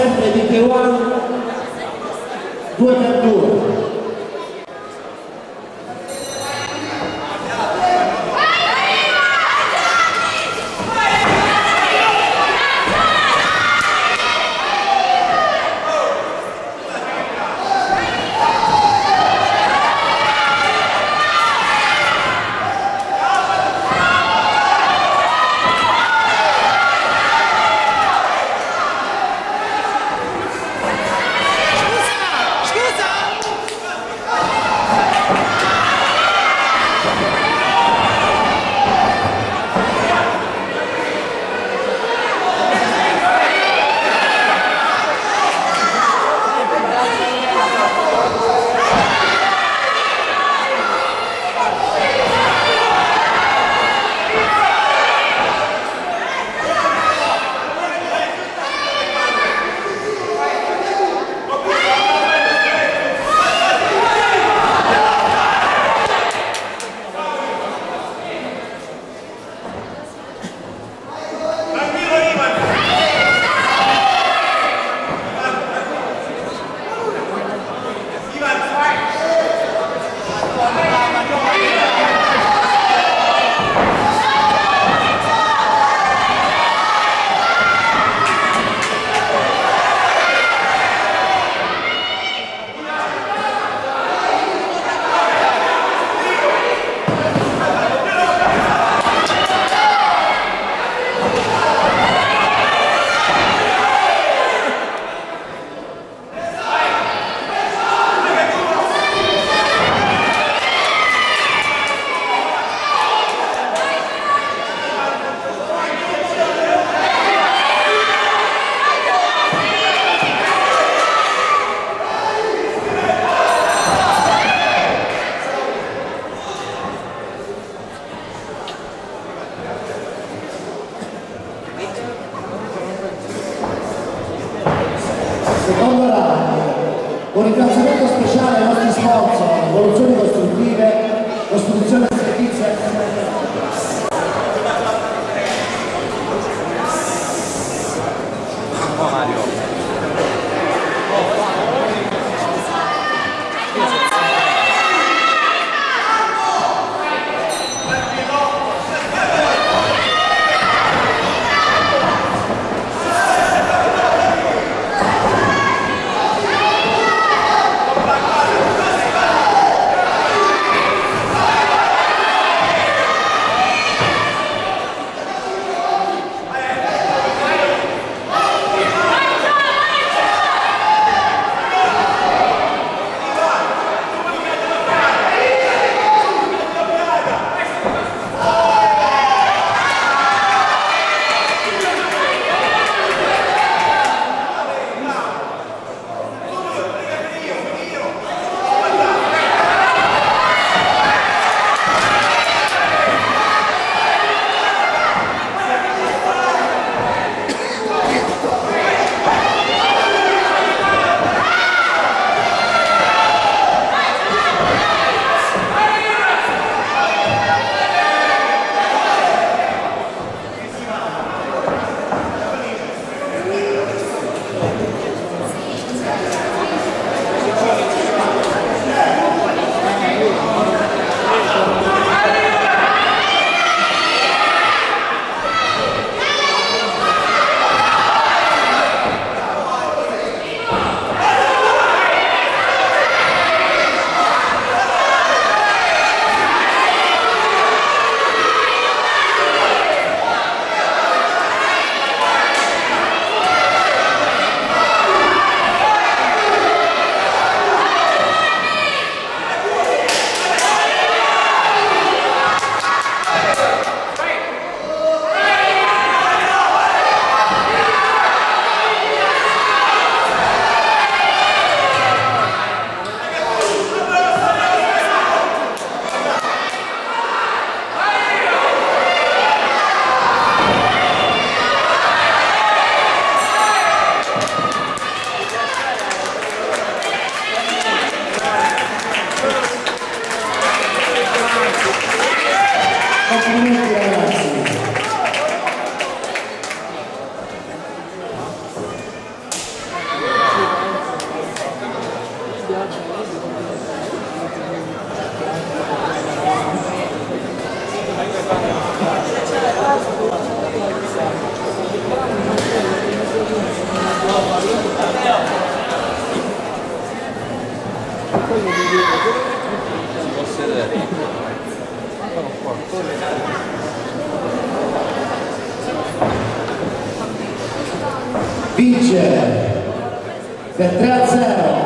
sempre di Teuano, due per Secondo round, un ringraziamento speciale ai nostri sponsor, Evoluzioni Costruttive, Costruzione Servizio. Vai, vince per 3 a 0